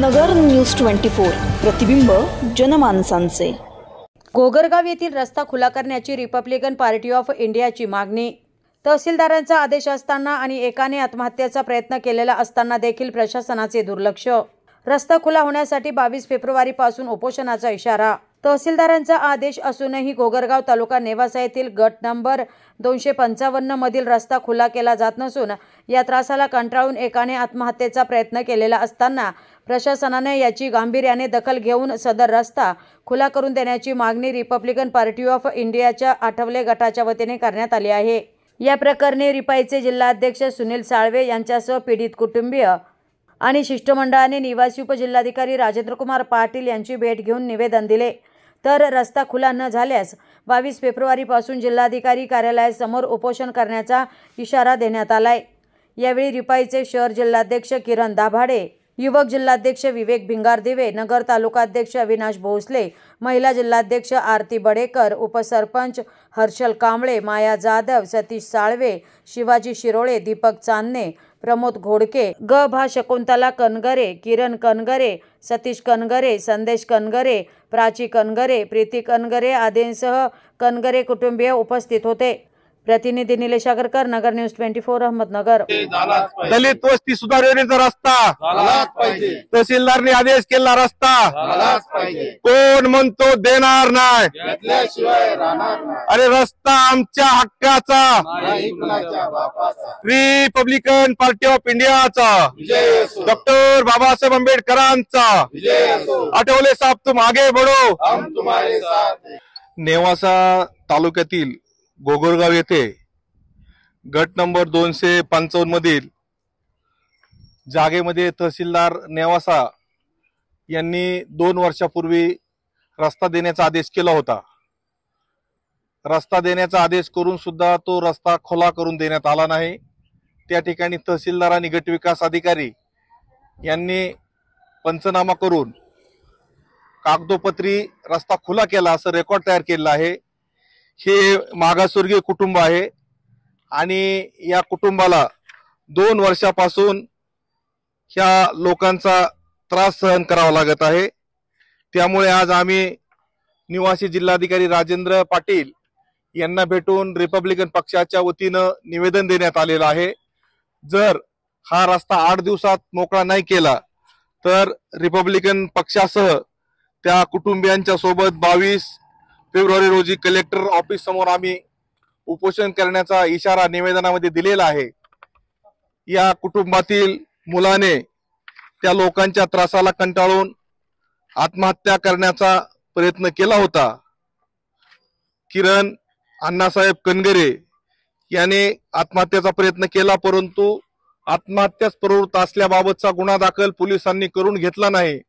नगर news twenty four. प्रतिबिंब जनमानसांचे. गोगरगाव येथील रस्ता खुला करण्याची रिपब्लिकन पार्टी ऑफ इंडियाची मागणी. तहसीलदारांचा आदेश असताना आणि एकाने आत्महत्येचा प्रयत्न केलेला असताना देखील प्रशासनाचे दुर्लक्ष. रस्ता खुला होण्यासाठी बावीस फेब्रुवारीपासून उपोषणाचा इशारा. तहसीलदारांचा आदेश असूनही गोगरगाव तालुका नेवासा येथील गट नंबर दोनशे पंचावन्न मधील रस्ता खुला केला जात नसून या त्रासाला कंटाळून एकाने आत्महत्येचा प्रयत्न केलेला असताना प्रशासनाने याची गांभीर्याने दखल घेऊन सदर रस्ता खुला करून देण्याची मागणी रिपब्लिकन पार्टी ऑफ इंडियाच्या आठवले गटाच्या वतीने करण्यात आली आहे. या प्रकरणी रिपाईचे जिल्हाध्यक्ष सुनील साळवे यांच्यासह पीडित कुटुंबीय आणि शिष्टमंडळाने निवासी उपजिल्हाधिकारी राजेंद्रकुमार पाटील यांची भेट घेऊन निवेदन दिले. तर रस्ता खुला न झाल्यास बावीस फेब्रुवारीपासून जिल्हाधिकारी कार्यालयासमोर उपोषण करण्याचा इशारा देण्यात आलाय. यावेळी रिपाईचे शहर जिल्हाध्यक्ष किरण दाभाडे युवक जिल्हाध्यक्ष विवेक भिंगारदिवे नगर तालुकाध्यक्ष अविनाश भोसले महिला जिल्हाध्यक्ष आरती बडेकर उपसरपंच हर्षल कांबळे माया जाधव सतीश साळवे शिवाजी शिरोळे दीपक चांदणे प्रमोद घोडके ग भा शकुंतला कनगरे किरण कनगरे सतीश कनगरे संदेश कनगरे प्राची कनगरे प्रीती कनगरे आदींसह कनगरे कुटुंबीय उपस्थित होते. प्रतिनिधी Nilesh Agarkar Nagar news twenty four Ahmednagar. दलित वस्ती सुधारण्याचा रस्ता. झालाच पाहिजे. तहसीलदारने आदेश केला रस्ता. झालाच पाहिजे. कोण म्हणतो देणार नाही. घेतल्याशिवाय राहणार नाही. अरे रस्ता आमच्या हक्काचा. रिपब्लिकन पार्टी ऑफ इंडियाचा. विजय असो. डॉक्टर बाबासाहेब आंबेडकरांचा. विजय असो. आठवले साहेब तुम आगे हैं. नेवासा तालुक्यातील गोगोरगाव येथे गट नंबर दोनशे पंचावन्नमधील जागेमध्ये तहसीलदार नेवासा यांनी दोन वर्षापूर्वी रस्ता देण्याचा आदेश केला होता. रस्ता देण्याचा आदेश करून सुद्धा तो रस्ता खोला करून देण्यात आला नाही. त्या ठिकाणी तहसीलदार आणि गटविकास अधिकारी यांनी पंचनामा करून कागदोपत्री रस्ता खुला केला असं रेकॉर्ड तयार केलेलं आहे. हे मागासवर्गीय कुटुंब आहे. आणि या कुटुंबाला दोन वर्षापासून ह्या लोकांचा त्रास सहन करावा लागत आहे. त्यामुळे आज आम्ही निवासी जिल्हाधिकारी राजेंद्र पाटील यांना भेटून रिपब्लिकन पक्षाच्या वतीनं निवेदन देण्यात आलेलं आहे. जर हा रस्ता आठ दिवसात मोकळा नाही केला तर रिपब्लिकन पक्षासह त्या कुटुंबियांच्या सोबत बावीस फेब्रुवारी रोजी कलेक्टर ऑफिस समोर आम्ही उपोषण करण्याचा इशारा निवेदनामध्ये दिलेला आहे. या कुटुंबातील मुलाने त्या लोकांच्या त्रासाला कंटाळून आत्महत्या करण्याचा प्रयत्न केला होता. किरण अण्णासाहेब कनगरे याने आत्महत्येचा प्रयत्न केला परंतु आत्महत्याच प्रवृत्त असल्याबाबतचा गुन्हा दाखल पोलिसांनी करून घेतला नाही.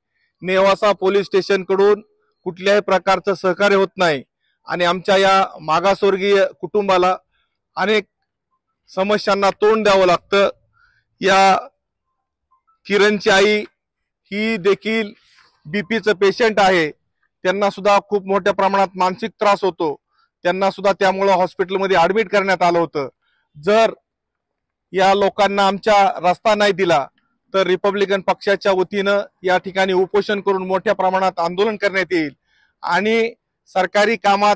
नेवासा पोलीस स्टेशनकडून कुठल्याही प्रकारचं सहकार्य होत नाही. आणि आमच्या या मागासवर्गीय कुटुंबाला अनेक समस्यांना तोंड द्यावं लागतं. या किरणची आई ही देखील बीपीचं पेशंट आहे. त्यांना सुद्धा खूप मोठ्या प्रमाणात मानसिक त्रास होतो. त्यांना सुद्धा त्यामुळं हॉस्पिटलमध्ये ऍडमिट करण्यात आलं होतं. जर या लोकांना आमच्या रस्ता नाही दिला तर रिपब्लिकन पक्षाच्या वतीनं या ठिकाणी उपोषण करून मोठ्या प्रमाणात आंदोलन करण्यात येईल. आणि सरकारी कामात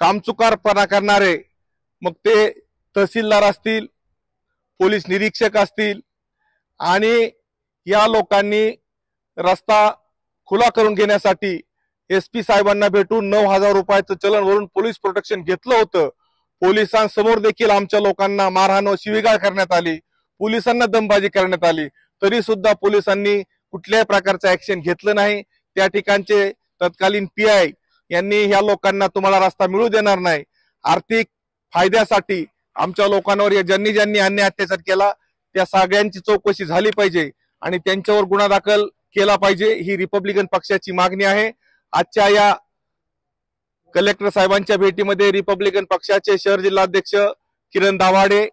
कामचुकारपणा करणारे मग ते तहसीलदार असतील पोलीस निरीक्षक असतील आणि या लोकांनी रस्ता खुला करून घेण्यासाठी एस पी साहेबांना भेटून नऊ हजार रुपयाचं चलन वरून पोलीस प्रोटेक्शन घेतलं होतं. पोलिसांसमोर देखील आमच्या लोकांना मारहाण व शिवीगाळ करण्यात आली. पोलिसांना दमबाजी करण्यात आली. तरी सुद्धा पोलिसांनी कुठल्याही प्रकारचं ऍक्शन घेतलं नाही. त्या ठिकाणचे तत्कालीन पी आय यांनी ह्या लोकांना तुम्हाला रस्ता मिळू देणार नाही. आर्थिक फायद्यासाठी आमच्या लोकांवर या ज्यांनी ज्यांनी अन्याय अत्याचार केला त्या सगळ्यांची चौकशी झाली पाहिजे आणि त्यांच्यावर गुन्हा दाखल केला पाहिजे ही रिपब्लिकन पक्षाची मागणी आहे. आजच्या या कलेक्टर साहेबांच्या भेटीमध्ये रिपब्लिकन पक्षाचे शहर जिल्हाध्यक्ष किरण दावाडे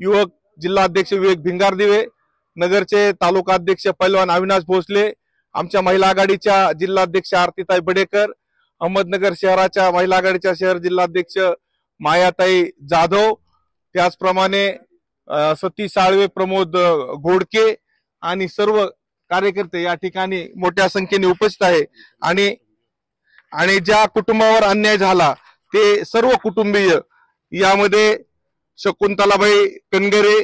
युवक जिल्हाध्यक्ष विवेक भिंगारदिवे नगरचे तालुका अध्यक्ष पैलवान अविनाश भोसले आमच्या महिला आघाडीच्या जिल्हाध्यक्ष आरतीताई बडेकर अहमदनगर शहराच्या महिला आघाडीच्या शहर जिल्हाध्यक्ष मायाताई जाधव त्याचप्रमाणे सतीश साळवे प्रमोद घोडके आणि सर्व कार्यकर्ते या ठिकाणी मोठ्या संख्येने उपस्थित आहे. आणि आणि ज्या कुटुंबावर अन्याय झाला ते सर्व कुटुंबीय यामध्ये शकुंतलाबाई कनगरे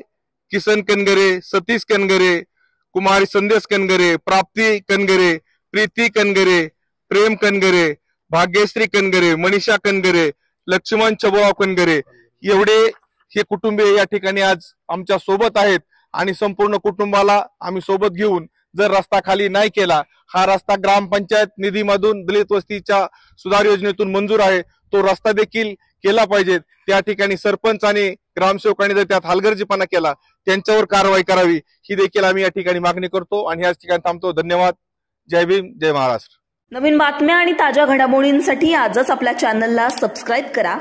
किसन कनगरे सतीश कनगरे कुमारी संदेश कनगरे प्राप्ती कनगरे प्रीती कनगरे प्रेम कनगरे भाग्यश्री कनगरे मनीषा कनगरे लक्ष्मण चबुराव कनगरे. एवढे हे कुटुंबीय या ठिकाणी आज आमच्यासोबत आहेत आणि संपूर्ण कुटुंबाला आम्ही सोबत घेऊन जर रस्ता खाली नाही केला हा रस्ता ग्रामपंचायत निधीमधून दलित वस्तीच्या सुधार योजनेतून मंजूर आहे तो रस्ता देखील केला पाहिजे. त्या ठिकाणी सरपंच आणि ग्रामसेवकांनी जर त्यात हलगर्जीपणा केला त्यांच्यावर कारवाई करावी ही देखील आम्ही या ठिकाणी मागणी करतो आणि याच ठिकाणी थांबतो. धन्यवाद. जय भीम जय महाराष्ट्र. नवीन बातम्या आणि ताज्या घडामोडींसाठी आजच आपल्या चॅनलला सबस्क्राईब करा.